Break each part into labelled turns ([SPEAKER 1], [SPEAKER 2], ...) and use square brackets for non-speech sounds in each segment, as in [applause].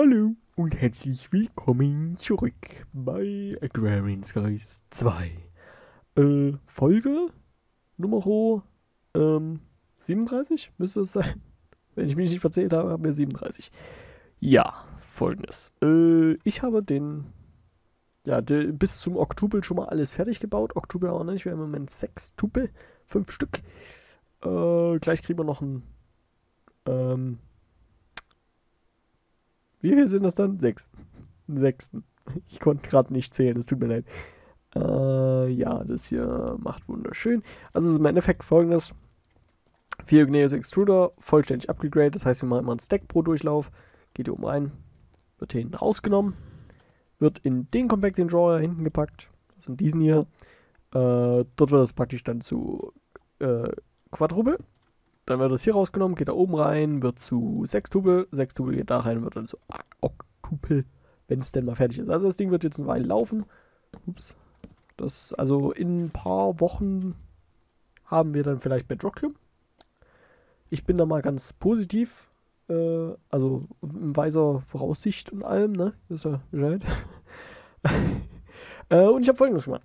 [SPEAKER 1] Hallo und herzlich willkommen zurück bei Agrarian Skies 2. Äh, Folge Nummer ähm, 37 müsste es sein. [laughs] Wenn ich mich nicht verzählt habe, haben wir 37. Ja, folgendes. Äh, ich habe den, ja, de, bis zum Oktober schon mal alles fertig gebaut. Oktober auch nicht, wir haben im Moment sechs Tupel, fünf Stück. Äh, gleich kriegen wir noch ein, ähm, wie viel sind das dann? Sechs. Sechsten. Ich konnte gerade nicht zählen, es tut mir leid. Äh, ja, das hier macht wunderschön. Also im Endeffekt folgendes. 4 Igneous Extruder, vollständig abgegradet. Das heißt, wir machen immer einen Stack pro Durchlauf. Geht hier oben rein, wird hier hinten rausgenommen, wird in den Compact Drawer hinten gepackt, also in diesen hier. Äh, dort wird das praktisch dann zu äh, Quadruple. Dann wird das hier rausgenommen, geht da oben rein, wird zu Sextupel. Sextupel geht da rein, wird dann zu Oktupel, wenn es denn mal fertig ist. Also das Ding wird jetzt eine Weile laufen. Ups. Das, also in ein paar Wochen haben wir dann vielleicht Bedrockium. Ich bin da mal ganz positiv. Äh, also in weiser Voraussicht und allem, ne? Ist ja Bescheid. [laughs] äh, und ich habe folgendes gemacht.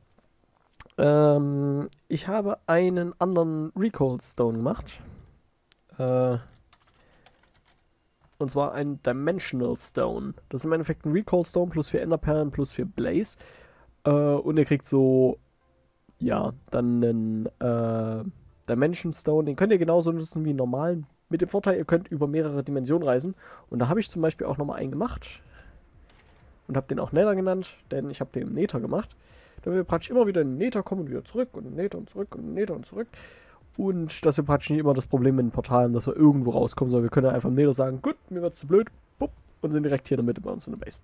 [SPEAKER 1] Ähm, ich habe einen anderen Recall Stone gemacht. Äh, und zwar ein Dimensional Stone. Das ist im Endeffekt ein Recall Stone plus 4 Enderperlen plus 4 Blaze. Äh, und ihr kriegt so, ja, dann einen äh, Dimension Stone. Den könnt ihr genauso nutzen wie einen normalen. Mit dem Vorteil, ihr könnt über mehrere Dimensionen reisen. Und da habe ich zum Beispiel auch nochmal einen gemacht. Und habe den auch Nether genannt, denn ich habe den im Nether gemacht. Damit wir praktisch immer wieder in den Nether kommen und wieder zurück und in den Nether und zurück und in den Nether und zurück. Dass wir praktisch nicht immer das Problem mit den Portalen, dass wir irgendwo rauskommen, sondern wir können einfach im Nether sagen, gut, mir wird zu blöd, bupp, und sind direkt hier in der Mitte bei uns in der Base.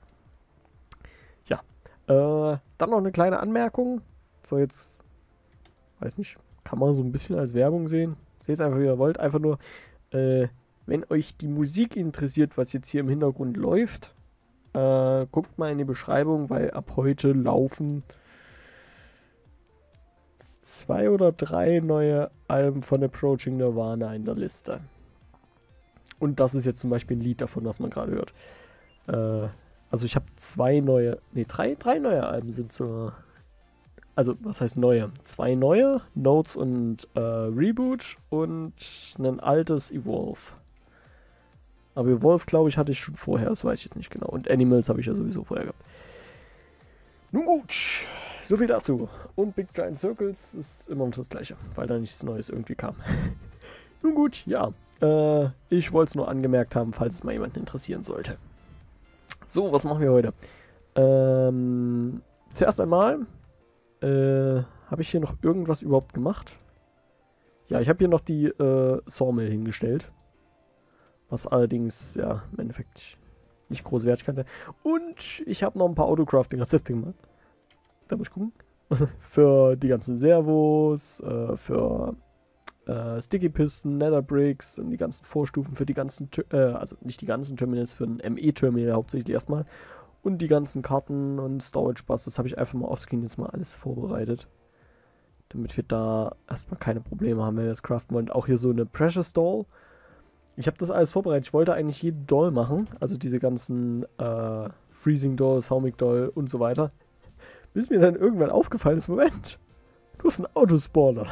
[SPEAKER 1] Ja. Äh, dann noch eine kleine Anmerkung. So jetzt, weiß nicht, kann man so ein bisschen als Werbung sehen. Seht es einfach, wie ihr wollt. Einfach nur, äh, wenn euch die Musik interessiert, was jetzt hier im Hintergrund läuft, äh, guckt mal in die Beschreibung, weil ab heute laufen zwei oder drei neue Alben von Approaching Nirvana in der Liste. Und das ist jetzt zum Beispiel ein Lied davon, was man gerade hört. Äh, also ich habe zwei neue, nee, drei, drei neue Alben sind so. Also, was heißt neue? Zwei neue, Notes und äh, Reboot und ein altes Evolve. Aber Evolve, glaube ich, hatte ich schon vorher, das weiß ich jetzt nicht genau. Und Animals habe ich ja sowieso vorher gehabt. Nun gut, so viel dazu. Und Big Giant Circles ist immer noch das gleiche, weil da nichts Neues irgendwie kam. [laughs] Nun gut, ja. Äh, ich wollte es nur angemerkt haben, falls es mal jemanden interessieren sollte. So, was machen wir heute? Ähm, zuerst einmal, äh, habe ich hier noch irgendwas überhaupt gemacht? Ja, ich habe hier noch die äh, Sawmill hingestellt. Was allerdings, ja, im Endeffekt nicht große Wertigkeit hat. Und ich habe noch ein paar Autocrafting-Rezepte gemacht. Da muss ich gucken. [laughs] für die ganzen Servos, äh, für äh, Sticky Pisten, Nether Bricks und die ganzen Vorstufen für die ganzen, äh, also nicht die ganzen Terminals, für ein ME-Terminal hauptsächlich erstmal. Und die ganzen Karten und Storage Bus, das habe ich einfach mal offscreen jetzt mal alles vorbereitet. Damit wir da erstmal keine Probleme haben, wenn wir das craften wollen. Auch hier so eine Precious Doll. Ich habe das alles vorbereitet. Ich wollte eigentlich jede Doll machen. Also diese ganzen äh, Freezing Doll, Somic Doll und so weiter. Bis mir dann irgendwann aufgefallen ist, Moment, du hast einen Autospawner.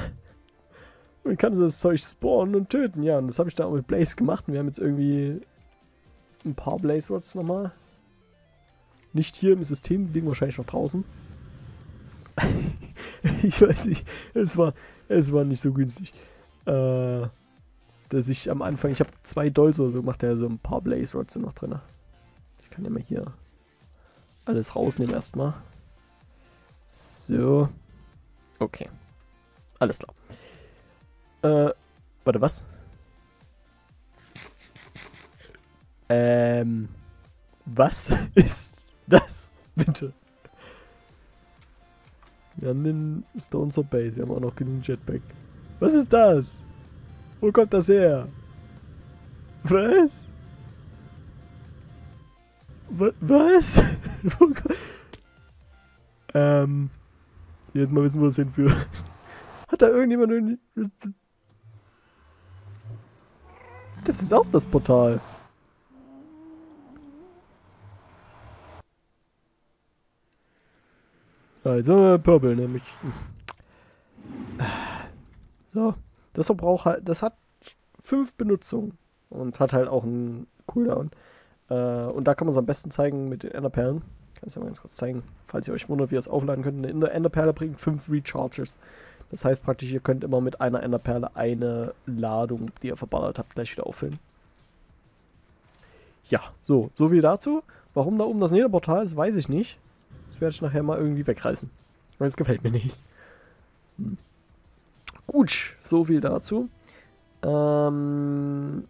[SPEAKER 1] Und kannst das Zeug spawnen und töten. Ja, und das habe ich da auch mit Blaze gemacht. Und wir haben jetzt irgendwie ein paar Blaze Rods nochmal. Nicht hier im System, liegen wahrscheinlich noch draußen. [laughs] ich weiß nicht, es war, es war nicht so günstig. Äh, dass ich am Anfang, ich habe zwei Dolls oder so gemacht, da so ein paar Blaze Rods sind noch drin. Ich kann ja mal hier alles rausnehmen erstmal. So. Okay. Alles klar. Äh, warte, was? Ähm, was [laughs] ist das? Bitte. Wir haben den Stones of Base. Wir haben auch noch genug Jetpack. Was ist das? Wo kommt das her? Was? Was? [laughs] Ähm, jetzt mal wissen, wo es hinführt. [laughs] Hat da irgendjemand irgendwie... Das ist auch das Portal. Also, Purple nämlich. [sighs] So. Das verbraucht halt, das hat fünf Benutzungen und hat halt auch einen Cooldown. Äh, und da kann man es am besten zeigen mit den Enderperlen. Kann ich ja mal ganz kurz zeigen, falls ihr euch wundert, wie ihr es aufladen könnt. Eine Enderperle bringt fünf Recharges. Das heißt praktisch, ihr könnt immer mit einer Enderperle eine Ladung, die ihr verballert habt, gleich wieder auffüllen. Ja, so, so viel dazu. Warum da oben das Netherportal ist, weiß ich nicht. Das werde ich nachher mal irgendwie wegreißen. Weil es gefällt mir nicht. Hm. Gut, so viel dazu. Ähm,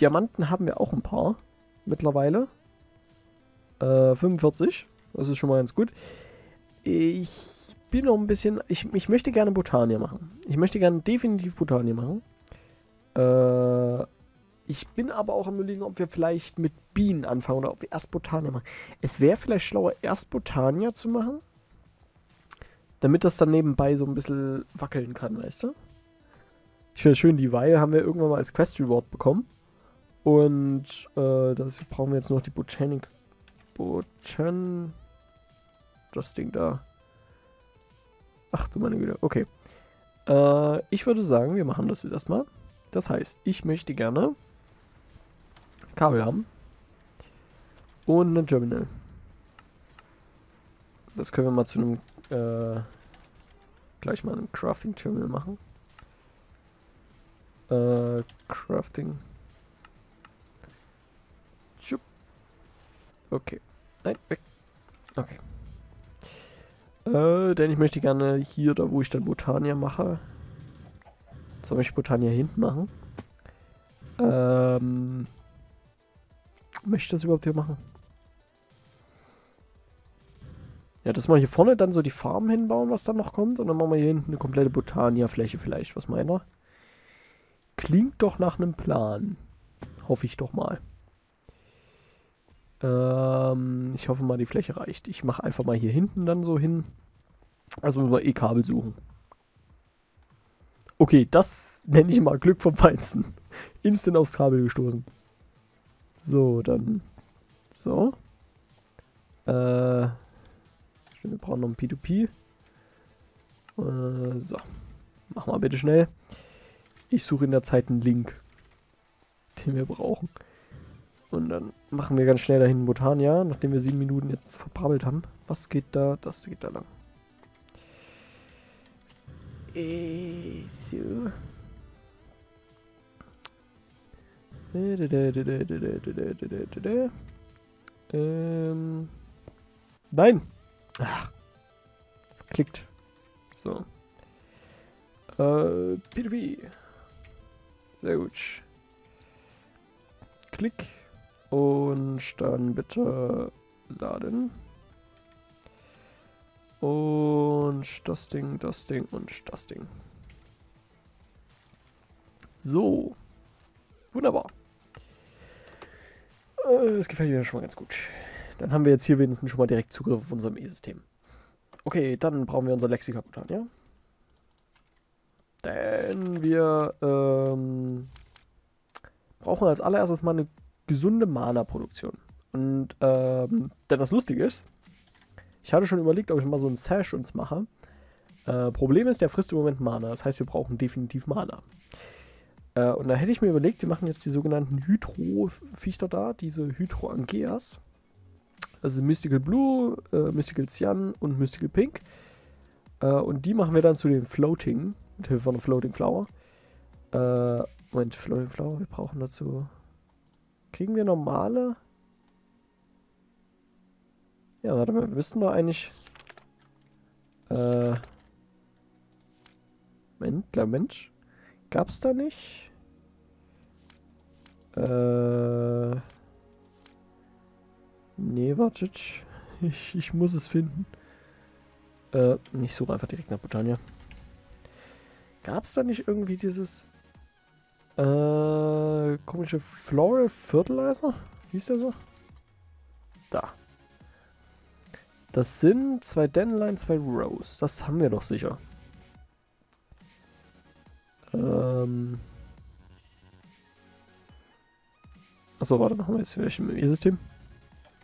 [SPEAKER 1] Diamanten haben wir auch ein paar mittlerweile. Äh, 45. Das ist schon mal ganz gut. Ich bin noch ein bisschen. Ich, ich möchte gerne Botanier machen. Ich möchte gerne definitiv Botanier machen. Äh, ich bin aber auch am überlegen, ob wir vielleicht mit Bienen anfangen oder ob wir erst Botanier machen. Es wäre vielleicht schlauer, erst Botanier zu machen. Damit das dann nebenbei so ein bisschen wackeln kann, weißt du? Ich finde es schön, die Weihe haben wir irgendwann mal als Quest Reward bekommen. Und äh, dafür brauchen wir jetzt noch die Botanic. Botan. Das Ding da. Ach du meine Güte, okay. Äh, ich würde sagen, wir machen das jetzt erstmal. Das heißt, ich möchte gerne Kabel haben. Und ein Terminal. Das können wir mal zu einem äh, gleich mal ein Crafting Terminal machen. Äh, Crafting. Okay. Nein, weg. Okay. Äh, denn ich möchte gerne hier, da wo ich dann Botania mache, soll ich Botania hinten machen? Ähm, möchte ich das überhaupt hier machen? Ja, dass wir hier vorne dann so die Farm hinbauen, was dann noch kommt. Und dann machen wir hier hinten eine komplette Botania-Fläche vielleicht. Was meint ihr? Klingt doch nach einem Plan. Hoffe ich doch mal. Ähm, ich hoffe mal, die Fläche reicht. Ich mache einfach mal hier hinten dann so hin. Also müssen wir eh Kabel suchen. Okay, das nenne ich mal Glück vom Feinsten. Instant aufs Kabel gestoßen. So, dann. So. Äh. Wir brauchen noch ein P2P. Äh, so. Mach mal bitte schnell. Ich suche in der Zeit einen Link, den wir brauchen. Und dann machen wir ganz schnell dahin Botania, nachdem wir sieben Minuten jetzt verbrabbelt haben. Was geht da? Das geht da lang. Äh, so. Ähm. Nein! Ach. Klickt. So. Äh, P2P. Sehr gut. Klick. Und dann bitte laden. Und das Ding, das Ding und das Ding. So. Wunderbar. Äh, das gefällt mir schon mal ganz gut. Dann haben wir jetzt hier wenigstens schon mal direkt Zugriff auf unserem E-System. Okay, dann brauchen wir unser Lexikaportal, ja? Denn wir ähm, brauchen als allererstes mal eine gesunde Mana-Produktion. Und ähm, denn das Lustige ist, ich hatte schon überlegt, ob ich mal so einen Sash uns mache. Äh, Problem ist, der frisst im Moment Mana. Das heißt, wir brauchen definitiv Mana. Äh, und da hätte ich mir überlegt, wir machen jetzt die sogenannten Hydro-Viecher da, diese Hydro-Angeas. Also Mystical Blue, äh, Mystical Cyan und Mystical Pink. Äh, und die machen wir dann zu den Floating mit Hilfe von einem Floating Flower. Äh, Moment, Floating Flower, wir brauchen dazu. Kriegen wir normale? Ja, warte mal, wir müssten doch eigentlich. Äh. Moment, klar, Mensch. Gab's da nicht? Äh. Nee, wartet. Ich, ich muss es finden. Äh, ich suche einfach direkt nach Botania. Gab es da nicht irgendwie dieses äh, komische Floral Fertilizer? Wie ist der so? Da. Das sind zwei Dandelion, zwei Rose. Das haben wir doch sicher. Ähm. Achso, warte, machen wir jetzt vielleicht im E-System.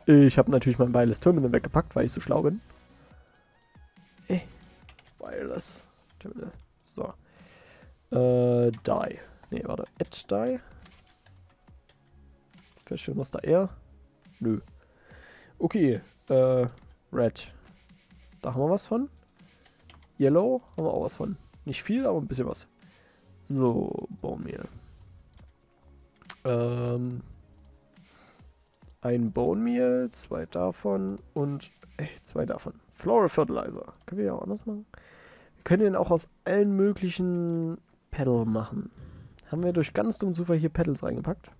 [SPEAKER 1] Ich habe natürlich mein beiles Terminal weggepackt, weil ich so schlau bin. Wireless Terminal. So. Äh, die. Ne, warte. Add die. Was da eher? Nö. Okay. Äh, Red. Da haben wir was von. Yellow haben wir auch was von. Nicht viel, aber ein bisschen was. So, Baummehl. Ähm, ein Bone Meal, zwei davon und ey, zwei davon. Floral Fertilizer. Können wir ja auch anders machen. Wir können den auch aus allen möglichen Pedal machen. Haben wir durch ganz dummen Zufall hier Pedals reingepackt?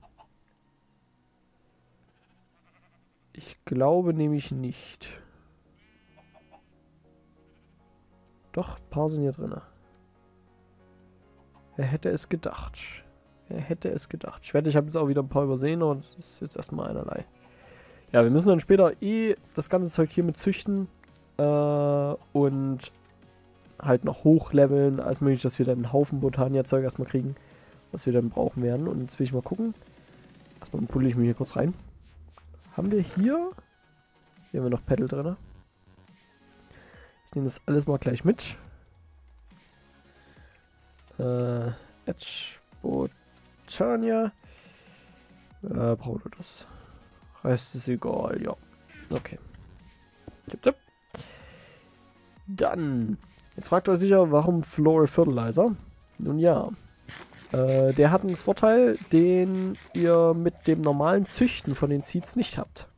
[SPEAKER 1] Ich glaube nämlich nicht. Doch, ein paar sind hier drin. Wer hätte es gedacht? Wer hätte es gedacht? Ich wette, ich habe jetzt auch wieder ein paar übersehen, aber das ist jetzt erstmal einerlei. Ja, wir müssen dann später eh das ganze Zeug hier mit züchten äh, und halt noch hochleveln, als möglich, dass wir dann einen Haufen Botania-Zeug erstmal kriegen, was wir dann brauchen werden. Und jetzt will ich mal gucken. Erstmal pulle ich mich hier kurz rein. Haben wir hier... Hier haben wir noch Pedal drin. Ich nehme das alles mal gleich mit. Äh, Edge, Botania. Äh, brauchen wir das? Rest ist egal, ja. Okay. Tipp, tipp. Dann, jetzt fragt euch sicher, warum Floral Fertilizer? Nun ja, äh, der hat einen Vorteil, den ihr mit dem normalen Züchten von den Seeds nicht habt.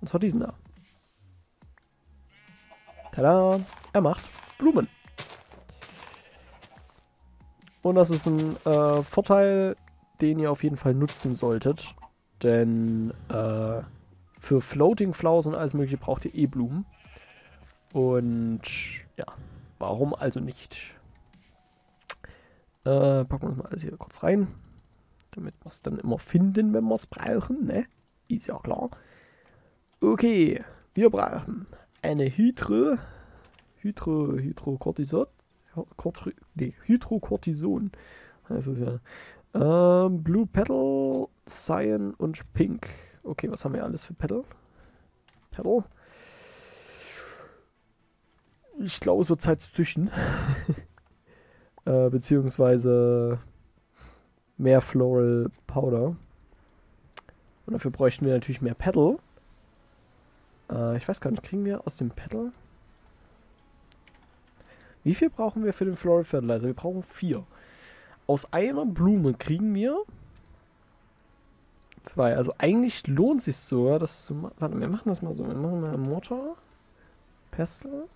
[SPEAKER 1] Und zwar diesen da. Tada! Er macht Blumen. Und das ist ein äh, Vorteil, den ihr auf jeden Fall nutzen solltet. Denn äh, für Floating Flowers und alles mögliche braucht ihr eh Blumen. Und ja, warum also nicht? Äh, packen wir das mal alles hier kurz rein. Damit wir es dann immer finden, wenn wir es brauchen, ne? Ist ja klar. Okay, wir brauchen eine Hydro, Hydro, Hydrocortison, nee, Hydrocortison heißt es ja. Ähm, Blue Petal, Cyan und Pink. Okay, was haben wir alles für Petal? Petal. Ich glaube, es wird Zeit zu züchten. [laughs] äh, beziehungsweise mehr Floral Powder. Und dafür bräuchten wir natürlich mehr Petal. Äh, ich weiß gar nicht, kriegen wir aus dem Petal? Wie viel brauchen wir für den Floral Fertilizer? Wir brauchen vier. Aus einer Blume kriegen wir zwei. Also eigentlich lohnt sich sogar, das zu machen. Warte, wir machen das mal so. Wir machen mal Motor. Pestel.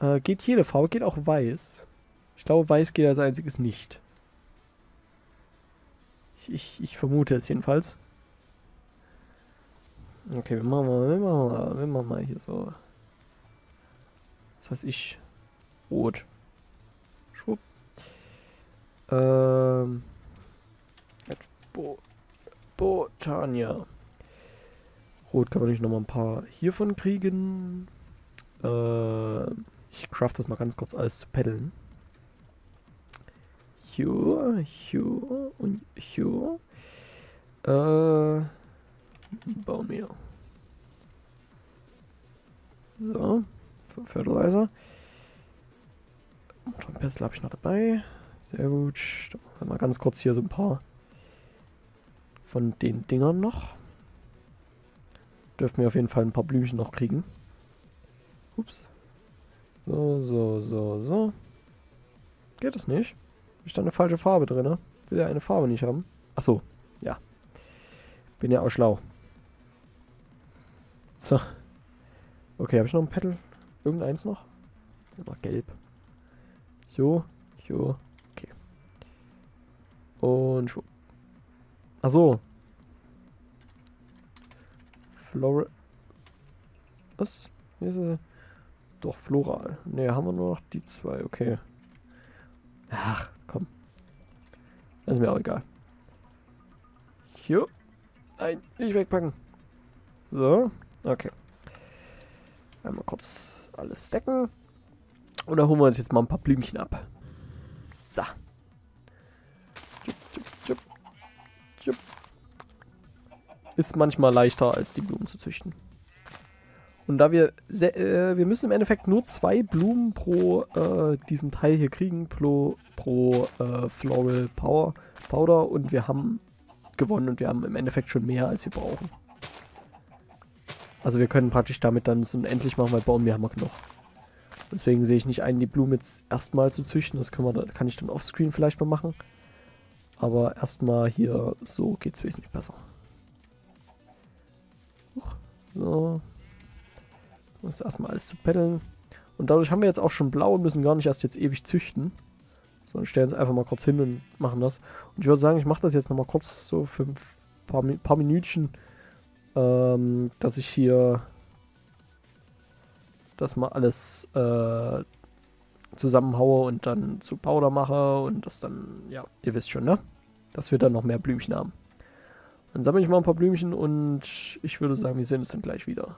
[SPEAKER 1] Äh, geht jede Farbe, geht auch weiß. Ich glaube, weiß geht als einziges nicht. Ich, ich, ich vermute es jedenfalls. Okay, wir machen mal, wir machen mal, wir machen mal hier so. Was heißt ich? Rot. Schwupp. Ähm. Bo Botania. Rot kann man natürlich noch mal ein paar hiervon kriegen. Äh, ich craft das mal ganz kurz alles zu paddeln. Hier, hier und hier. Äh, Baummehl. So, Fertilizer. Motorenpessel habe ich noch dabei. Sehr gut. Dann machen wir mal ganz kurz hier so ein paar von den Dingern noch. Dürfen wir auf jeden Fall ein paar Blümchen noch kriegen. Ups. So, so, so, so. Geht das nicht? Ist da eine falsche Farbe drin? Ne? Will ja eine Farbe nicht haben. Achso, ja. Bin ja auch schlau. So. Okay, habe ich noch ein Pedal? Irgendeins noch? Noch gelb. So, so, okay. Und schon. Achso. Floral. Was? Wie ist das? Doch, floral. Ne, haben wir nur noch die zwei. Okay. Ach, ist mir auch egal. Hier. Nein, nicht wegpacken. So, okay. Einmal kurz alles decken. Und dann holen wir uns jetzt mal ein paar Blümchen ab. So. Ist manchmal leichter, als die Blumen zu züchten. Und da wir, äh, wir müssen im Endeffekt nur zwei Blumen pro äh, diesem Teil hier kriegen, pro, pro äh, Floral Power Powder und wir haben gewonnen und wir haben im Endeffekt schon mehr, als wir brauchen. Also wir können praktisch damit dann so unendlich machen, weil bauen wir haben wir genug. Deswegen sehe ich nicht ein, die Blumen jetzt erstmal zu züchten. Das können wir, kann ich dann offscreen vielleicht mal machen. Aber erstmal hier so geht es wesentlich besser. So. Das ist erstmal alles zu paddeln. Und dadurch haben wir jetzt auch schon blau und müssen gar nicht erst jetzt ewig züchten. Sondern stellen es einfach mal kurz hin und machen das. Und ich würde sagen, ich mache das jetzt nochmal kurz so für ein paar, paar Minütchen, ähm, dass ich hier das mal alles äh, zusammenhaue und dann zu Powder mache und das dann, ja, ihr wisst schon, ne? Dass wir dann noch mehr Blümchen haben. Dann sammle ich mal ein paar Blümchen und ich würde sagen, wir sehen uns dann gleich wieder.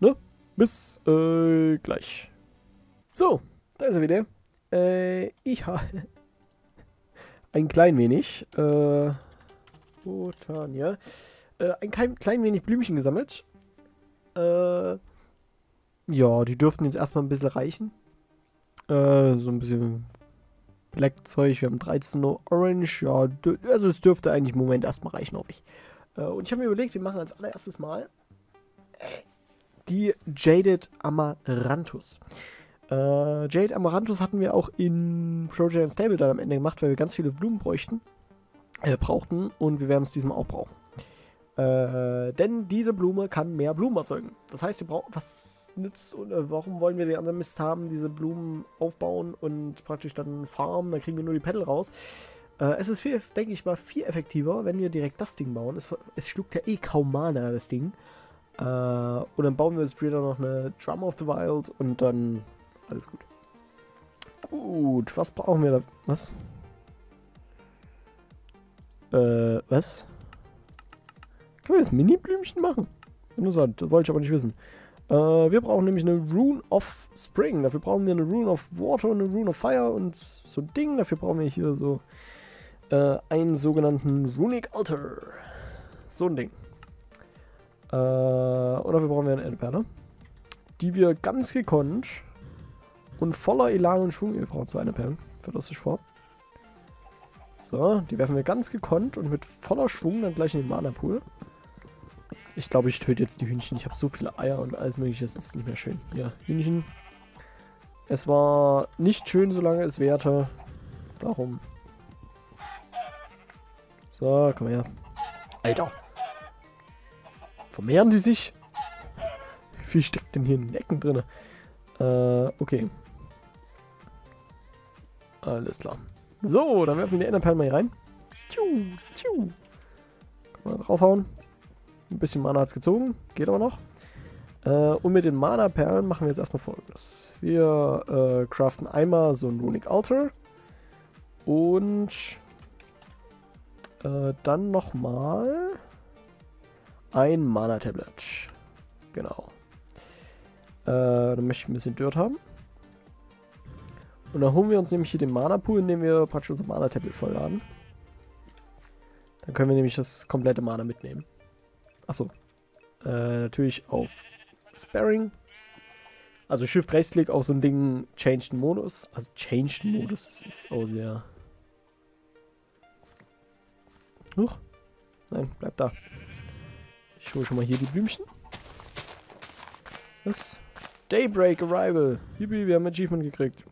[SPEAKER 1] Ne? Bis äh, gleich. So, da ist er wieder. Äh, ich [laughs] habe ein klein wenig, äh, Botania, äh, ein klein, klein wenig Blümchen gesammelt. Äh, ja, die dürften jetzt erstmal ein bisschen reichen. Äh, so ein bisschen Black-Zeug. Wir haben 13 Uhr Orange. Ja, also es dürfte eigentlich im Moment erstmal reichen, hoffe ich. Äh, und ich habe mir überlegt, wir machen als allererstes mal die Jaded Amaranthus. Äh, Jade Amaranthus hatten wir auch in Project Stable dann am Ende gemacht, weil wir ganz viele Blumen bräuchten, äh, brauchten und wir werden es diesmal auch brauchen. Äh, denn diese Blume kann mehr Blumen erzeugen. Das heißt, wir brauchen, was nützt und äh, warum wollen wir den anderen Mist haben, diese Blumen aufbauen und praktisch dann farmen, dann kriegen wir nur die Petal raus. Äh, es ist viel, denke ich mal, viel effektiver, wenn wir direkt das Ding bauen. Es, es schluckt ja eh kaum Mana, das Ding. Äh, und dann bauen wir später noch eine Drum of the Wild und dann alles gut. Gut, was brauchen wir da? Was? Äh, was? Können wir das Mini-Blümchen machen? Interessant, das wollte ich aber nicht wissen. Äh, wir brauchen nämlich eine Rune of Spring. Dafür brauchen wir eine Rune of Water und eine Rune of Fire und so ein Ding. Dafür brauchen wir hier so äh, einen sogenannten Runic Altar. So ein Ding. Äh, und dafür brauchen wir eine Enderperle. Die wir ganz gekonnt und voller Elan und Schwung. Wir brauchen zwei Enderperlen. Für das ich vor. So, die werfen wir ganz gekonnt und mit voller Schwung dann gleich in den Mana-Pool. Ich glaube, ich töte jetzt die Hühnchen. Ich habe so viele Eier und alles mögliche, das ist nicht mehr schön. Ja, Hühnchen. Es war nicht schön, solange es währte. Darum. So, komm her. Alter. Vermehren die sich? Wie viel steckt denn hier in den Ecken drin? Äh, okay. Alles klar. So, dann werfen wir die Enderperlen mal hier rein. Tschu, tschu. Kann man draufhauen. Ein bisschen Mana hat es gezogen. Geht aber noch. Äh, und mit den Mana-Perlen machen wir jetzt erstmal folgendes. Wir äh, craften einmal so ein Runic Altar. Und äh, dann nochmal ein Mana-Tablet. Genau. Äh, dann möchte ich ein bisschen Dirt haben. Und dann holen wir uns nämlich hier den Mana-Pool, indem wir praktisch unser Mana-Tablet vollladen. Dann können wir nämlich das komplette Mana mitnehmen. Achso. Äh, natürlich auf Sparring. Also Shift Rechtsklick auf so ein Ding Changed Modus. Also Changed Modus das ist auch sehr. Huch. Nein, bleib da. Ich hole schon mal hier die Blümchen. Was? Daybreak Arrival. Yippie, wir haben Achievement gekriegt.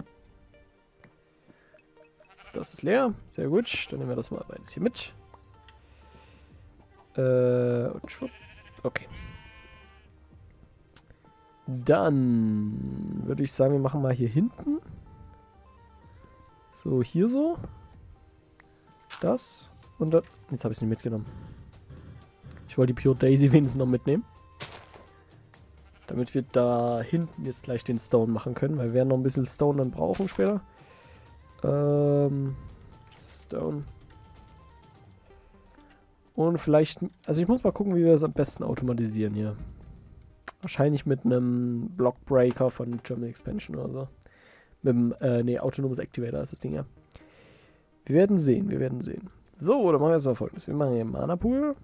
[SPEAKER 1] Das ist leer. Sehr gut. Dann nehmen wir das mal beides hier mit. Äh. Okay. Dann würde ich sagen, wir machen mal hier hinten. So, hier so. Das. Und dann. Jetzt habe ich es nicht mitgenommen. Ich wollte die Pure Daisy wenigstens noch mitnehmen. Damit wir da hinten jetzt gleich den Stone machen können, weil wir werden noch ein bisschen Stone dann brauchen später. Ähm, Stone. Und vielleicht, also ich muss mal gucken, wie wir das am besten automatisieren hier. Wahrscheinlich mit einem Blockbreaker von German Expansion oder so. Mit dem, äh, nee, autonomes Activator ist das Ding ja. Wir werden sehen, wir werden sehen. So, dann machen wir jetzt mal folgendes. Wir machen hier Mana Pool.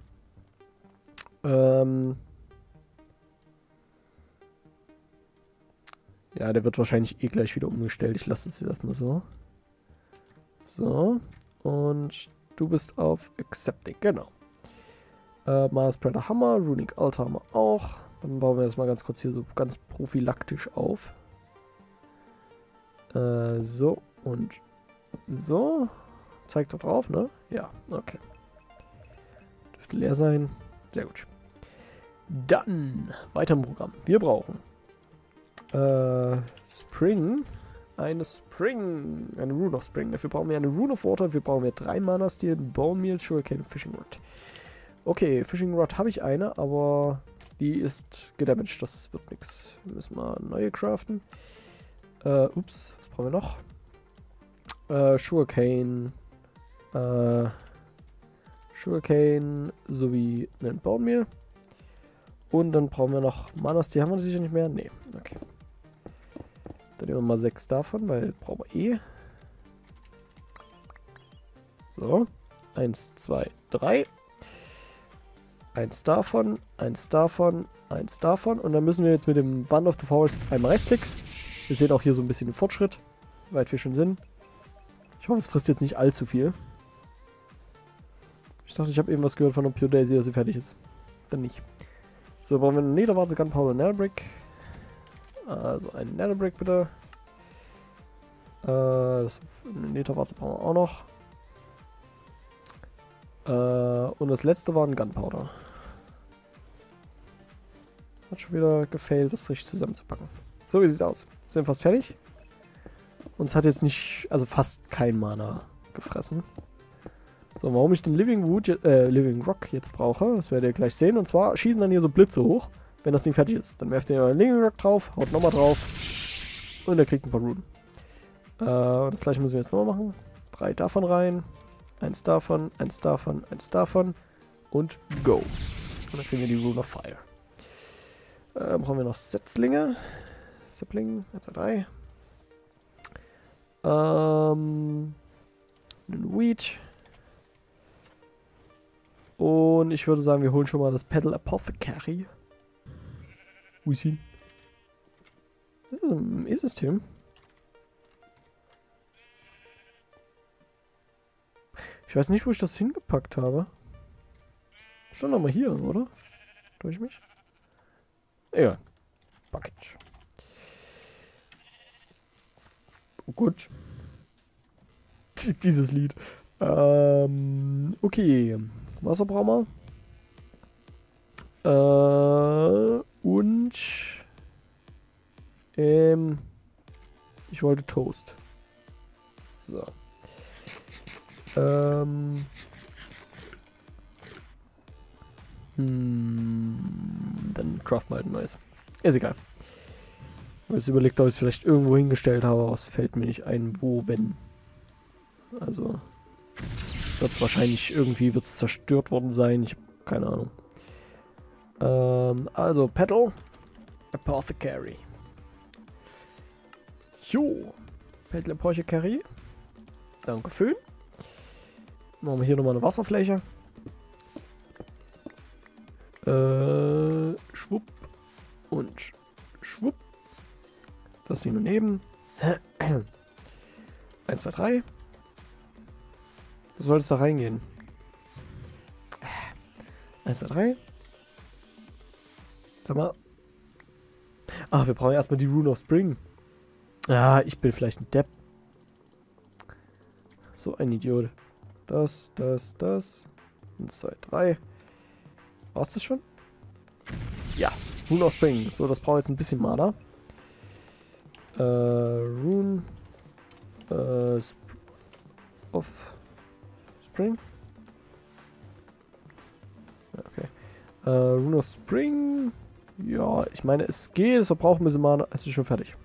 [SPEAKER 1] Ähm. Ja, der wird wahrscheinlich eh gleich wieder umgestellt. Ich lasse es erstmal so. So. Und du bist auf Accepting, genau. Äh, Mars Spreader Hammer, Runic Altar haben wir auch. Dann bauen wir das mal ganz kurz hier so ganz prophylaktisch auf. Äh, so und so. Zeigt doch drauf, ne? Ja, okay. Dürfte leer sein. Sehr gut. Dann weiter im Programm. Wir brauchen äh, Spring. Eine Spring. Eine Rune of Spring. Dafür brauchen wir eine Rune of Water. Wir brauchen wir drei Mana Steel, Bone Meal, Sugarcane Fishing Rod. Okay, Fishing Rod habe ich eine, aber die ist gedamaged. Das wird nichts. Müssen wir neue craften. Äh, ups, was brauchen wir noch? Äh, Sugarcane. Äh, Sugarcane sowie einen Bone Meal. Und dann brauchen wir noch Manas, die haben wir sicher nicht mehr. Nee, okay. Dann nehmen wir mal sechs davon, weil brauchen wir eh. So. Eins, zwei, drei. Eins davon, eins davon, eins davon. Und dann müssen wir jetzt mit dem Wand of the Forest einmal Rechtsklick. Wir sehen auch hier so ein bisschen den Fortschritt, wie weit wir schon sind. Ich hoffe, es frisst jetzt nicht allzu viel. Ich dachte, ich habe eben was gehört von der Pure Daisy, dass sie fertig ist. Dann nicht. So, brauchen wir eine Netherwarte, Gunpowder, Netherbrick. Also ein Netherbrick bitte. Äh, das, eine Netherwarte brauchen wir auch noch. Äh, und das letzte war ein Gunpowder. Hat schon wieder gefailt, das richtig zusammenzupacken. So, wie sieht's aus? Sind fast fertig. Uns hat jetzt nicht, also fast kein Mana gefressen. So, warum ich den Living Wood, äh, Living Rock jetzt brauche, das werdet ihr gleich sehen. Und zwar schießen dann hier so Blitze hoch, wenn das Ding fertig ist. Dann werft ihr euren Living Rock drauf, haut nochmal drauf und er kriegt ein paar Runen. Äh, das gleiche müssen wir jetzt nochmal machen. Drei davon rein, eins davon, eins davon, eins davon und go. Und dann kriegen wir die Rune of Fire. Äh, brauchen wir noch Setzlinge. Sapling, 1, 2, 3. Ähm, einen Weed. Und ich würde sagen, wir holen schon mal das Pedal Apothecary. Ihn? Das ist ein E-System. Ich weiß nicht, wo ich das hingepackt habe. Schon nochmal hier, oder? Durch mich? Egal. Bucket. Oh gut. [laughs] Dieses Lied. Ähm, okay. Wasser brauchen wir. Äh, und ähm, ich wollte Toast. So. Ähm. Hm, dann craft mal halt ein neues. Ist egal. Ich habe jetzt überlegt, ob ich es vielleicht irgendwo hingestellt habe, aber es fällt mir nicht ein, wo, wenn. Also wird es wahrscheinlich irgendwie wird's zerstört worden sein. Ich habe keine Ahnung. Ähm, also, Petal. Apothecary. Jo. Petal Apothecary. Dankeschön. Machen wir hier nochmal eine Wasserfläche. Äh, schwupp. Und schwupp. Das Ding daneben. 1, 2, 3. Du solltest da reingehen. 1, 2, 3. Sag mal. Ah, wir brauchen erstmal die Rune of Spring. Ah, ich bin vielleicht ein Depp. So ein Idiot. Das, das, das. 1, 2, 3. War's das schon? Ja, Rune of Spring. So, das braucht jetzt ein bisschen Mana. Äh, Rune äh, of Spring? Okay. Äh, Rune of Spring. Ja, ich meine, es geht, es verbraucht ein bisschen Mana. Es ist schon fertig.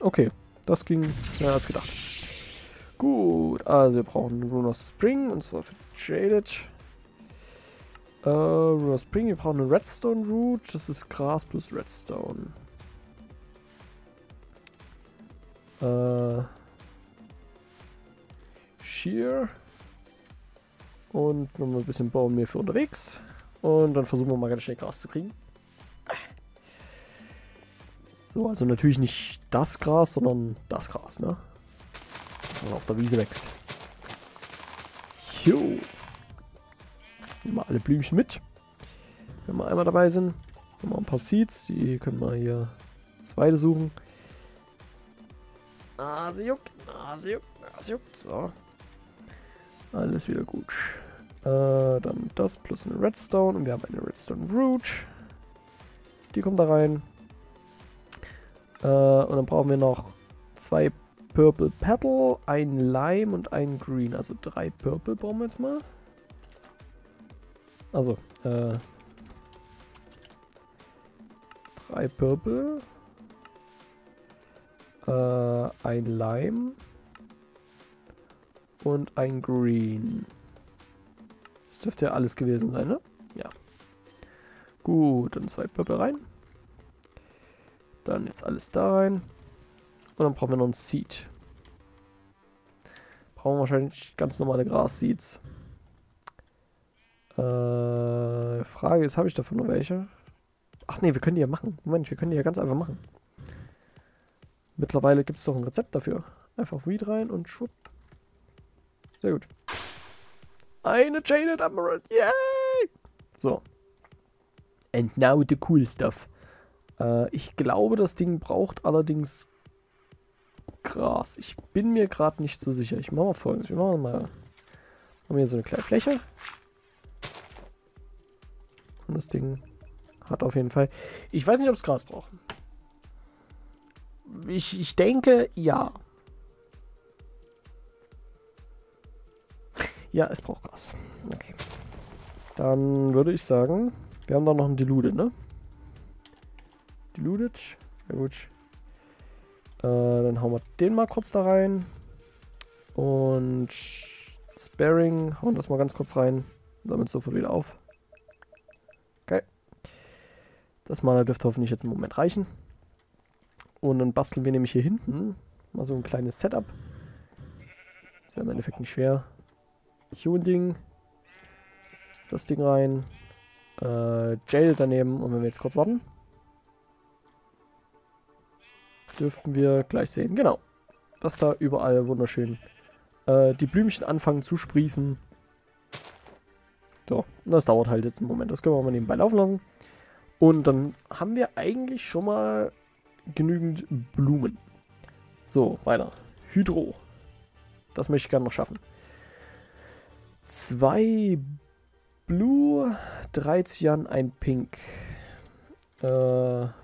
[SPEAKER 1] Okay, das ging schneller als gedacht. Gut, also wir brauchen Rune of Spring und zwar für Jaded. Äh, Rune of Spring, wir brauchen eine Redstone Root. Das ist Gras plus Redstone. Äh. Shear. Und nochmal ein bisschen wir für unterwegs. Und dann versuchen wir mal ganz schnell Gras zu kriegen. So, also natürlich nicht das Gras, sondern das Gras, ne? Was auf der Wiese wächst. Jo. Nehmen wir alle Blümchen mit. Wenn wir einmal dabei sind. Haben wir ein paar Seeds, die können wir hier das Weide suchen. Nase juckt, Nase juckt, Nase juckt. So. Alles wieder gut. Äh, dann das plus eine Redstone. Und wir haben eine Redstone Root. Die kommt da rein. Äh, und dann brauchen wir noch zwei Purple Petal, ein Lime und ein Green. Also drei Purple brauchen wir jetzt mal. Also, äh. Drei Purple. Äh, ein Lime. Und ein Green. Dürfte ja alles gewesen sein, ne? Ja. Gut, dann zwei Purple rein. Dann jetzt alles da rein. Und dann brauchen wir noch ein Seed. Brauchen wir wahrscheinlich ganz normale Gras-Seeds. Äh, Frage ist, habe ich davon noch welche? Ach nee, wir können die ja machen. Moment, wir können die ja ganz einfach machen. Mittlerweile gibt es doch ein Rezept dafür. Einfach Weed rein und schwupp. Sehr gut. Eine Jaded Emerald. Yay! So. And now the cool stuff. Äh, ich glaube, das Ding braucht allerdings Gras. Ich bin mir gerade nicht so sicher. Ich mache mal folgendes. Wir machen mal haben hier so eine kleine Fläche. Und das Ding hat auf jeden Fall... Ich weiß nicht, ob es Gras braucht. Ich, ich denke, ja. Ja, es braucht Gras. Okay. Dann würde ich sagen, wir haben da noch einen Diluted, ne? Diluted. Ja gut. Äh, dann hauen wir den mal kurz da rein. Und Sparing, hauen das mal ganz kurz rein. Damit sofort wieder auf. Okay. Das Mana dürfte hoffentlich jetzt im Moment reichen. Und dann basteln wir nämlich hier hinten mal so ein kleines Setup. Ist ja im Endeffekt nicht schwer. Hier ein Ding. Das Ding rein. Äh, Jail daneben. Und wenn wir jetzt kurz warten dürften wir gleich sehen. Genau. Dass da überall wunderschön äh, die Blümchen anfangen zu sprießen. So, das dauert halt jetzt einen Moment. Das können wir mal nebenbei laufen lassen. Und dann haben wir eigentlich schon mal genügend Blumen. So, weiter. Hydro. Das möchte ich gerne noch schaffen. Zwei Blue, drei Cyan, ein Pink. Äh, ja.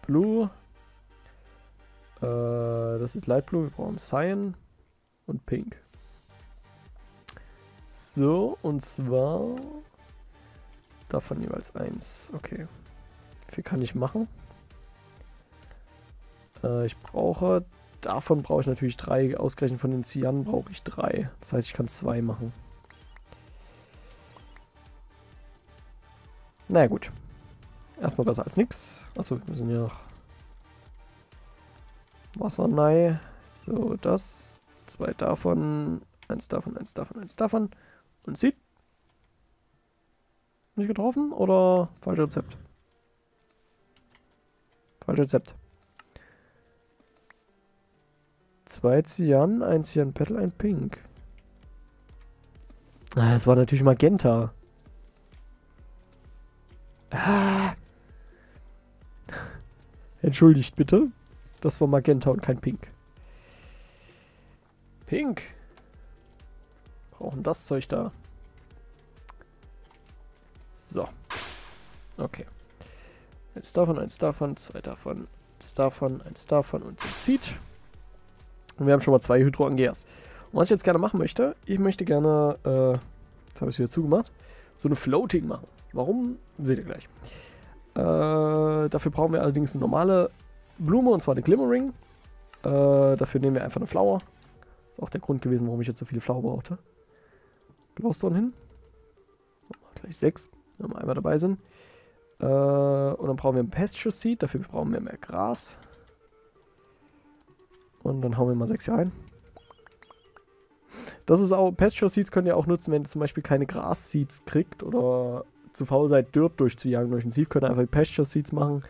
[SPEAKER 1] Blue. Äh, das ist Light Blue. Wir brauchen Cyan und Pink. So, und zwar davon jeweils eins. Okay. Viel kann ich machen? Äh, ich brauche, davon brauche ich natürlich drei. Ausgerechnet von den Cyan brauche ich drei. Das heißt, ich kann zwei machen. Na naja, gut. Erstmal besser als nichts. Achso, wir müssen ja noch Wasser nein. So, das. Zwei davon. Eins davon, eins davon, eins davon. Und sieht. Nicht getroffen? Oder falsches Rezept? Falsches Rezept. Zwei Cyan, ein Cyan Petal, ein Pink. Ah, das war natürlich Magenta. Ah. Entschuldigt bitte. Das war Magenta und kein Pink. Pink. Brauchen das Zeug da. So. Okay. Eins davon, eins davon, zwei davon, eins davon, eins davon und Seed. Und wir haben schon mal zwei Hydroangeas. Und was ich jetzt gerne machen möchte, ich möchte gerne, äh, jetzt habe ich es wieder zugemacht, so eine Floating machen. Warum? Seht ihr gleich. Äh, dafür brauchen wir allerdings eine normale Blume, und zwar eine Glimmering. Äh, dafür nehmen wir einfach eine Flower. Ist auch der Grund gewesen, warum ich jetzt so viele Flower brauchte. Glowstone hin. Gleich sechs, wenn wir einmal dabei sind. Äh, und dann brauchen wir ein Pasture Seed, dafür brauchen wir mehr Gras. Und dann hauen wir mal sechs hier rein. Das ist auch, Pasture Seeds könnt ihr auch nutzen, wenn ihr zum Beispiel keine Gras Seeds kriegt oder zu faul seid, Dirt durchzujagen durch ein Sieve, könnt ihr einfach die Pasture Seeds machen.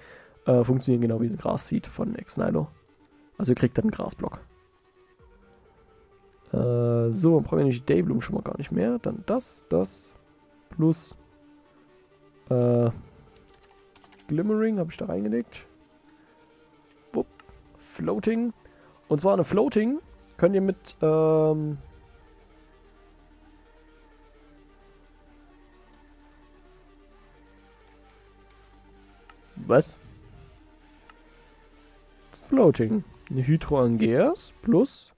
[SPEAKER 1] Äh, funktionieren genau wie ein Gras-Seed von Exnilo. Also ihr kriegt dann einen Grasblock. Äh, so, dann brauchen wir nicht Daybloom schon mal gar nicht mehr. Dann das, das, plus äh, Glimmering habe ich da reingelegt. Wupp. Floating. Und zwar eine Floating könnt ihr mit ähm, Was? Floating. Eine Hydroangeas plus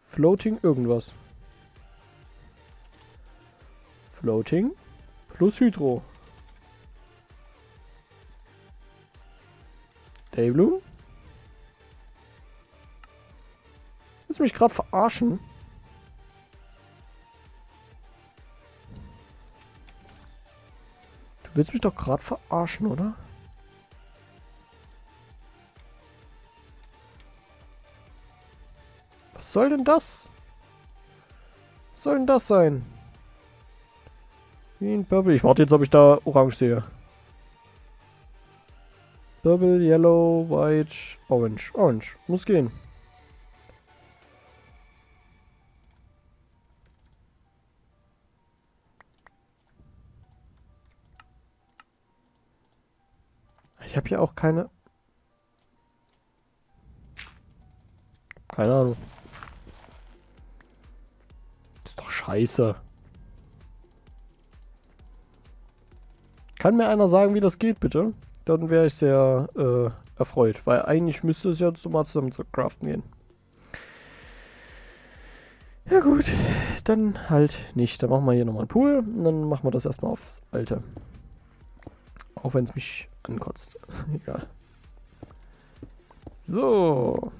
[SPEAKER 1] Floating irgendwas. Floating plus Hydro. Daybloom? Willst du mich gerade verarschen? Du willst mich doch gerade verarschen, oder? Was soll denn das? Was soll denn das sein? Green, Purple. Ich warte jetzt, ob ich da Orange sehe. Purple, Yellow, White, Orange. Orange. Muss gehen. Ich habe hier auch keine... Keine Ahnung. Scheiße. Kann mir einer sagen, wie das geht, bitte? Dann wäre ich sehr äh, erfreut, weil eigentlich müsste es ja mal zusammen zu craften gehen. Ja gut, dann halt nicht. Dann machen wir hier nochmal einen Pool und dann machen wir das erstmal aufs Alte. Auch wenn es mich ankotzt. [laughs] Egal. So.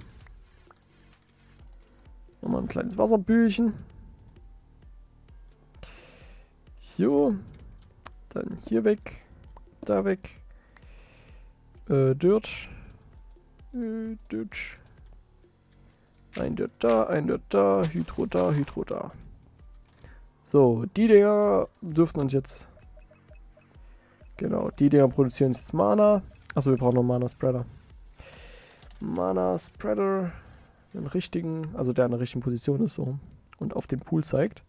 [SPEAKER 1] Nochmal ein kleines Wasserbühlchen. So. Dann hier weg. Da weg. Äh, Dirt. Äh, Dirt. Ein Dirt da, ein Dirt da, Hydro da, Hydro da. So, die Dinger dürften uns jetzt... Genau, die Dinger produzieren jetzt Mana. Achso, wir brauchen noch Mana Spreader. Mana Spreader. Den richtigen, also der in der richtigen Position ist so. Und auf den Pool zeigt.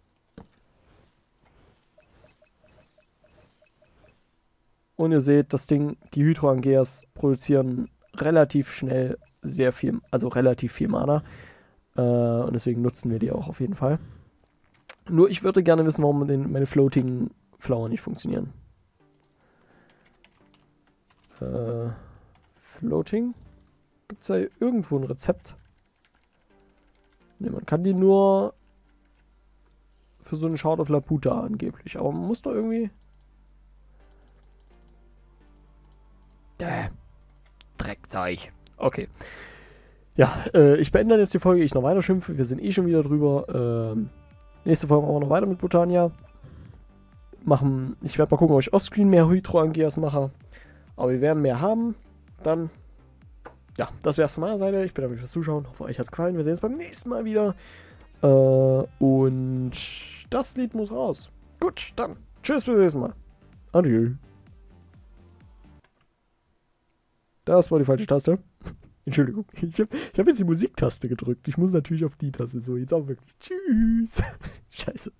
[SPEAKER 1] Und ihr seht, das Ding, die Hydroangeas produzieren relativ schnell sehr viel, also relativ viel Mana. Äh, und deswegen nutzen wir die auch auf jeden Fall. Nur ich würde gerne wissen, warum meine Floating Flower nicht funktionieren. Äh, Floating? Gibt es da irgendwo ein Rezept? Ne, man kann die nur für so einen Shard of Laputa angeblich. Aber man muss doch irgendwie... Däh. Dreckzeug. Okay. Ja, äh, ich beende jetzt die Folge, ich noch weiter schimpfe. Wir sind eh schon wieder drüber. Ähm, nächste Folge machen wir noch weiter mit Botania. Machen, ich werde mal gucken, ob ich offscreen mehr Hydro-Angeas mache. Aber wir werden mehr haben. Dann, ja, das wäre es von meiner Seite. Ich bedanke mich fürs Zuschauen. Hoffe, euch hat es gefallen. Wir sehen uns beim nächsten Mal wieder. Äh, und das Lied muss raus. Gut, dann. Tschüss, bis zum nächsten Mal. Adieu. Das war die falsche Taste. [laughs] Entschuldigung. Ich habe hab jetzt die Musiktaste gedrückt. Ich muss natürlich auf die Taste. So, jetzt auch wirklich. Tschüss. [laughs] Scheiße.